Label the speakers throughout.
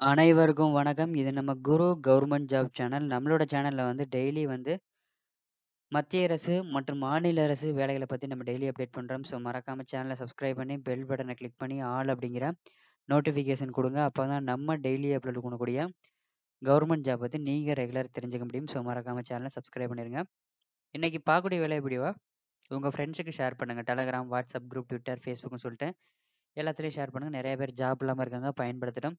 Speaker 1: அனைவருக்கும் வணக்கம். இது நம்ம குரு கவர்மெண்ட் ஜாப் சேனல். நம்மளோட சேனலில் வந்து டெய்லி வந்து மத்திய அரசு மற்றும் மாநில அரசு வேலைகளை பற்றி நம்ம டெய்லி அப்டேட் பண்ணுறோம் ஸோ மறக்காமல் சேனலை சப்ஸ்கிரைப் பண்ணி பெல் பட்டனை கிளிக் பண்ணி ஆல் அப்படிங்கிற நோட்டிஃபிகேஷன் கொடுங்க அப்போ தான் நம்ம டெய்லி அப்லோட் பண்ணக்கூடிய கவர்மெண்ட் ஜாப் பற்றி நீங்கள் ரெகுலர் தெரிஞ்சுக்க முடியும். ஸோ மறக்காமல் சேனலை சப்ஸ்கிரைப் பண்ணிடுங்க இன்றைக்கி பார்க்கக்கூடிய வேலை எப்படிவா உங்கள் ஃப்ரெண்ட்ஸுக்கு ஷேர் பண்ணுங்க. டெலகிராம் வாட்ஸ்அப் குரூப், ட்விட்டர் ஃபேஸ்புக்னு சொல்லிட்டு எல்லாத்துலேயும் ஷேர் பண்ணுங்க. நிறைய பேர் ஜாப் இல்லாமல் இருக்காங்க. பயன்படுத்திடும்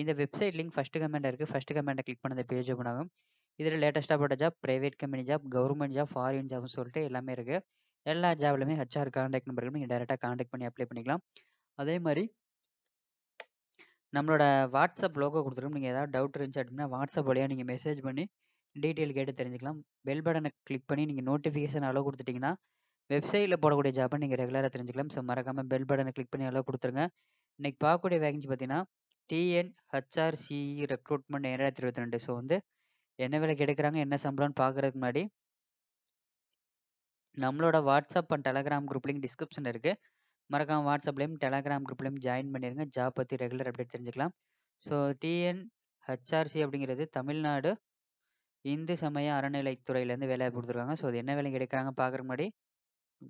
Speaker 1: இந்த வெப்சைட் லிங்க் ஃபஸ்ட்டு கமெண்ட் இருக்குது ஃபஸ்ட்டு கமெண்ட்டை கிளிக் பண்ண இந்த பேஜ் ஓப்பன் ஆகும். இதில் லேட்டஸ்ட்டாக போட்ட job, private company job, government job, foreign ஜாப்னு சொல்லிட்டு எல்லாமே இருக்குது எல்லா ஜாப்லையுமே ஹெச்ஆர் காண்டாக்ட் நம்பருக்கு நீங்கள் டேரெக்டாக காண்டாக்ட் பண்ணி அப்ளை பண்ணிக்கலாம். அதே மாதிரி நம்மளோட வாட்ஸ்அப் லோகோ கொடுத்துருக்கோம் நீங்கள் ஏதாவது டவுட் இருந்துச்சு அப்படின்னா, வாட்ஸ்அப் வழியாக நீங்கள் மெசேஜ் பண்ணி டீட்டெயில் கேட்டு தெரிஞ்சுக்கலாம். பெல் பட்டனை கிளிக் பண்ணி நீங்கள் நோட்டிஃபிகேஷன் அளவு கொடுத்துட்டிங்கன்னா வெப்சைட்டில் போடக்கூடிய ஜாப்பை நீங்கள் ரெகுலராக தெரிஞ்சுக்கலாம். ஸோ மறக்காம பெல் பட்டனை கிளிக் பண்ணி எல்லாம் கொடுத்துருங்க. இன்னைக்கு பார்க்கக்கூடிய வேகன்சி பார்த்தீங்கன்னா, டிஎன் ஹச்ஆர்சிஇ ரெக்ரூட்மெண்ட் 2022 ஸோ வந்து என்ன வேலைக்கு எடுக்கிறாங்க என்ன சம்பளம்னு பார்க்கறதுக்கு முன்னாடி நம்மளோட WhatsApp and Telegram group link இருக்குது மறக்காம வாட்ஸ்அப்லேயும் டெலகிராம் குரூப்லேயும் ஜாயின் பண்ணிடுங்க ஜாப் பற்றி ரெகுலர் அப்டேட் தெரிஞ்சுக்கலாம். ஸோ டிஎன் ஹச்ஆர்சி அப்படிங்கிறது தமிழ்நாடு இந்து சமய அறநிலைத்துறையிலேருந்து வேலை கொடுத்துருக்காங்க. ஸோ அது என்ன வேலைக்கு எடுக்கிறாங்க பார்க்கறதுக்கு முன்னாடி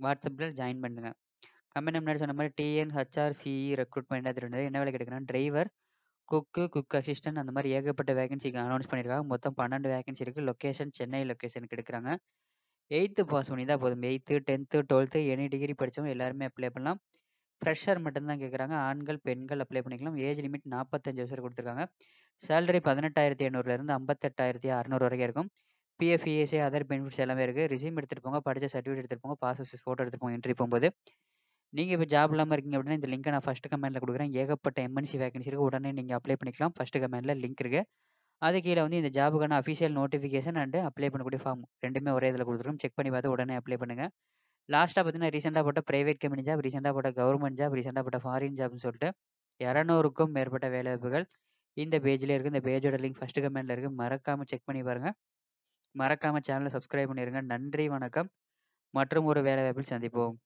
Speaker 1: வாட்ஸ்அப்பில் ஜாயின் பண்ணுங்க. கம்பெனி முன்னாடி சொன்ன மாரி டிஎன்ஹெச்ஆர்சிஇ ரெக்ரூட்மெண்ட் என்ன என்ன வேலை கிடைக்குன்னா டிரைவர், குக்கு, குக் அசிஸ்டன்ட் அந்த மாதிரி ஏகப்பட்ட வேகன்சிக்கு அனௌன்ஸ் பண்ணியிருக்காங்க. மொத்தம் 12 வேகன்சி இருக்குது லொக்கேஷன் சென்னை லொக்கேஷனுக்கு எடுக்கிறாங்க எயித்து பாஸ் பண்ணியிருந்தா போதும். 8த், 10த், 12த் எனி டிகிரி படித்தவங்க எல்லாருமே அப்ளை பண்ணலாம். ஃப்ரெஷர் மட்டும் தான் கேட்குறாங்க. ஆண்கள், பெண்கள் அப்ளை பண்ணிக்கலாம். ஏஜ் லிமிட் நாற்பத்தஞ்சு வருஷம் கொடுத்துருக்காங்க சேலரி பதினெட்டாயிரத்தி எண்ணூறுலேருந்து ஐம்பத்தெட்டாயிரத்தி அறநூறு வரைக்கும் இருக்கும். பிஎஃப், இஎஸ்ஐ, அதர் பெனிஃபிட்ஸ் எல்லாமே இருக்குது ரிசியூம் எடுத்துட்டு போங்க. படிச்ச சர்டிஃபிகேட் எடுத்துகிட்டு போங்க. பாஸ்போர்ட் ஃபோட்டோ எடுத்துகிட்டு போங்க என்ட்ரி போகும்போது நீங்கள் இப்போ ஜாப் இல்லாமல் இருக்கீங்க அப்படின்னா, இந்த லிங்க்க நான் ஃபர்ஸ்ட் கமெண்டில் கொடுக்குறேன் ஏகப்பட்ட எம்என்சி வேகன்சி இருக்குது உடனே நீங்கள் அப்ளை பண்ணிக்கலாம். ஃபர்ஸ்ட் கமெண்டில் லிங்க் இருக்குது அது கீழே வந்து இந்த ஜாப்க்கான அஃபிஷியல் நோட்டிஃபிகேஷன் அண்டு அப்ளை பண்ணக்கூடிய ஃபார்ம் ரெண்டுமே ஒரே இதில் கொடுத்துருக்கோம் செக் பண்ணி பார்த்து உடனே அப்ளை பண்ணுங்க. லாஸ்ட்டாக பார்த்தீங்கன்னா, ரீசெண்டாக போட்ட பிரைவேட் கம்பெனி ஜாப், ரீசெண்டாக போட்ட கவர்மெண்ட் ஜாப், ரீசெண்டாக போட்ட ஃபாரின் ஜாப்னு சொல்லிட்டு 200க்கும் மேற்பட்ட வேலைவாய்ப்புகள் இந்த பேஜில் இருக்குது இந்த பேஜோட லிங்க் ஃபர்ஸ்ட் கமெண்டில் இருக்குது மறக்காமல் செக் பண்ணி பாருங்கள் மறக்காம சேனலை சப்ஸ்கிரைப் பண்ணிருங்க. நன்றி, வணக்கம். மற்றும் ஒரு வேலைவாய்ப்பில் சந்திப்போம்.